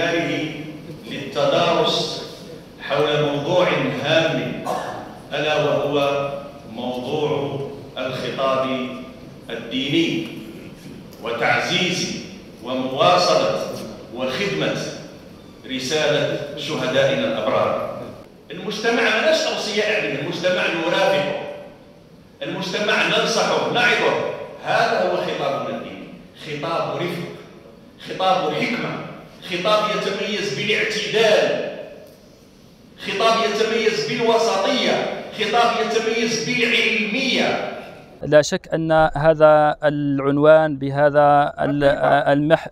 خلاله للتدارس حول موضوع هام ألا وهو موضوع الخطاب الديني وتعزيز ومواصلة وخدمة رسالة شهدائنا الأبرار. المجتمع ملاش أوصياء عليه المجتمع نرافقه المجتمع ننصحه نعظه. هذا هو خطابنا الديني خطاب رفق خطاب حكمة. خطاب يتميز بالاعتدال خطاب يتميز بالوسطية خطاب يتميز بالعلمية. لا شك أن هذا العنوان بهذا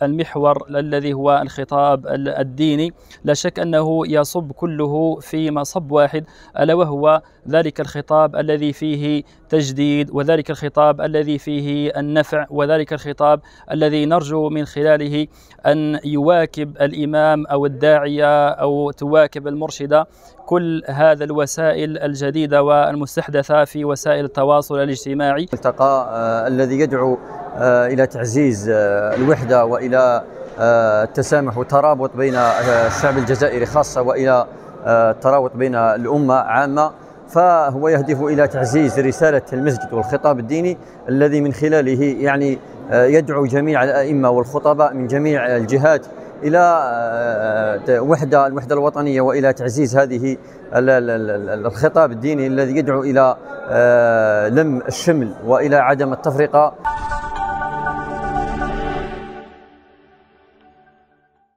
المحور الذي هو الخطاب الديني لا شك أنه يصب كله في مصب واحد ألا وهو ذلك الخطاب الذي فيه تجديد وذلك الخطاب الذي فيه النفع وذلك الخطاب الذي نرجو من خلاله أن يواكب الإمام أو الداعية أو تواكب المرشده كل هذا الوسائل الجديدة والمستحدثة في وسائل التواصل الاجتماعي. الملتقى الذي يدعو إلى تعزيز الوحدة وإلى التسامح والترابط بين الشعب الجزائري خاصة وإلى الترابط بين الأمة عامة. فهو يهدف إلى تعزيز رسالة المسجد والخطاب الديني الذي من خلاله يعني يدعو جميع الأئمة والخطباء من جميع الجهات إلى وحدة الوحدة الوطنية وإلى تعزيز هذه الخطاب الديني الذي يدعو إلى لم الشمل وإلى عدم التفرقة.